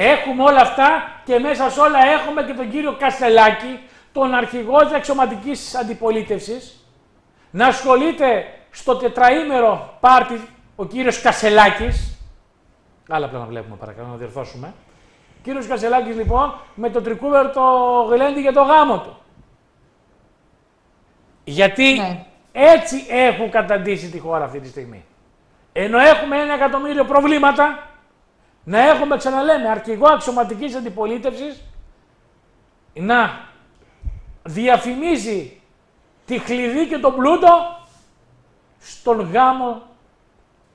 Έχουμε όλα αυτά και μέσα σε όλα έχουμε και τον κύριο Καστελάκη, τον αρχηγό της αξιωματικής αντιπολίτευσης, να ασχολείται στο τετραήμερο πάρτι ο κύριος Κασελάκης, άλλα πλέον βλέπουμε παρακαλώ να διορθώσουμε, ο κύριος Κασελάκης λοιπόν με το τρικούβερ το γλέντι για το γάμο του. Γιατί Ναι. έτσι έχουν καταντήσει τη χώρα αυτή τη στιγμή. Ενώ έχουμε ένα εκατομμύριο προβλήματα, να έχουμε, ξαναλέμε, αρχηγό αξιωματικής αντιπολίτευσης. Να διαφημίζει τη χλειδί και τον πλούτο στον γάμο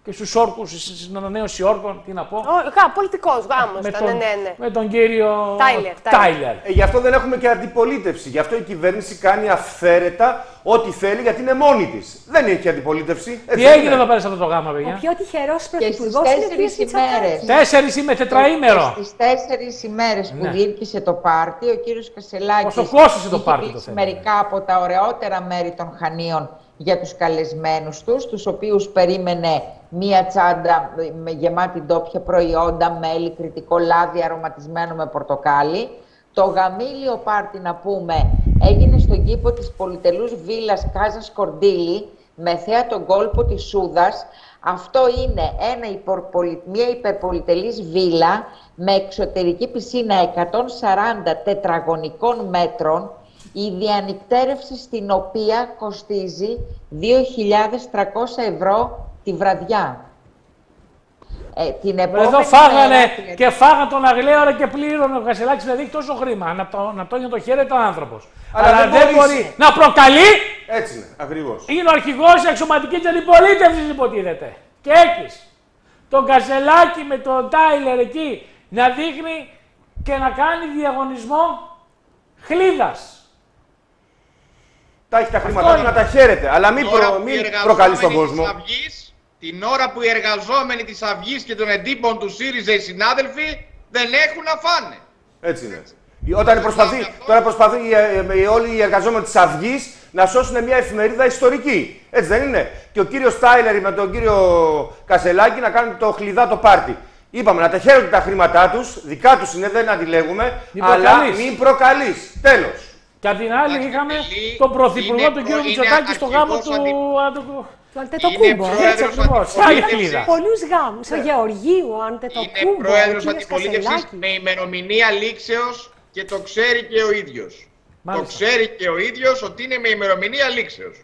και στους όρκους, στην ανανέωση όρκων, τι να πω, Πολιτικός γάμος με, ήταν, τον, ναι, ναι. με τον κύριο Τάιλερ, Τάιλερ. Ε, γι' αυτό δεν έχουμε και αντιπολίτευση. Γι' αυτό η κυβέρνηση κάνει αυθαίρετα ό,τι θέλει γιατί είναι μόνη της. Δεν έχει αντιπολίτευση. Έτσι Τι δεν έγινε είναι. εδώ πέρα σε αυτό το γάμα, Ο παιδιά. πιο τυχερός Και στις πρωθυπουργός είναι ο κ. τέσσερι Μητσοτάκη. ημέρες. Τέσσερις ή τετραήμερο. Στις τέσσερις ημέρες που Ναι. διήρκησε το πάρτι, ο κύριος Κασελάκης. Πόσο κόστησε το πάρτι το θέμα. Μερικά από τα ωραιότερα μέρη των Χανίων για τους καλεσμένους τους, τους οποίους περίμενε μία τσάντα με γεμάτη ντόπια προϊόντα, μέλι, κριτικό λάδι αρωματισμένο με πορτοκάλι. Το γαμήλιο πάρτι, να πούμε, έγινε στον κήπο της πολυτελούς βίλας Κάζας Κορντίλη, με θέα τον κόλπο της Σούδας. Αυτό είναι ένα υπορπολι... μια υπερπολιτελής βίλα με εξωτερική πισίνα 140 τετραγωνικών μέτρων, η διανυκτέρευση στην οποία κοστίζει 2.300 ευρώ τη βραδιά. Ε, την επόμενη Εδώ φάγανε μέρα, την- και φάγανε τον Αγλέωρα και πλήρωνε ο Κασελάκης να δείξει τόσο χρήμα. Να το, να το, να το χαίρεται ο άνθρωπος. Αλλά Αλλά, δεν δεν μπορείς. μπορεί να προκαλεί. Έτσι είναι, ακριβώς. Είναι ο αρχηγός τη αξιωματική αντιπολίτευση, υποτίθεται. Και έχεις τον Κασελάκη με τον Τάιλερ εκεί να δείχνει και να κάνει διαγωνισμό χλίδας. Τα έχεις τα χρήματά του είναι. να τα χαίρεται. Αλλά μην, Τώρα προ... που οι μην εργαζόμενοι προκαλείς τον της κόσμο. Αυγής, την ώρα που οι εργαζόμενοι της Αυγής και των εντύπων του ΣΥΡΙΖΑ οι συνάδελφοι δεν έχουν να φάνε. Έτσι είναι. Όταν προσπαθεί, τώρα προσπαθεί ε, ε, όλοι οι εργαζόμενοι της Αυγής να σώσουν μια εφημερίδα ιστορική. Έτσι δεν είναι. Και ο κύριος Τάιλερ με τον κύριο Κασελάκη να κάνουν το χλιδά το πάρτι. Είπαμε να τα χαίρονται τα χρήματά τους, δικά τους είναι, δεν αντιλέγουμε, Μην αλλά προκαλείς. μην προκαλείς. Τέλος. Και απ' την άλλη Εντάξει, είχαμε Τελή τον πρωθυπουργό είναι του προ- κ. είναι Μητσοτάκη στο γάμο του. αρχηγός αντι- Αντου- Του Αντετοκούμπο. Είναι πρόεδρος ακριβώς. αντιπολίτευσης. Άλλη χλίδα. Πολλούς γάμους. Ο Γεωργίου, ο Αντετοκούμπο. Είναι πρόεδρος ο κ. αντιπολίτευσης Κασελάκη. με ημερομηνία λήξεως και το ξέρει και ο ίδιος. Το Μάλιστα. ξέρει και ο ίδιος ότι είναι με ημερομηνία λήξεως.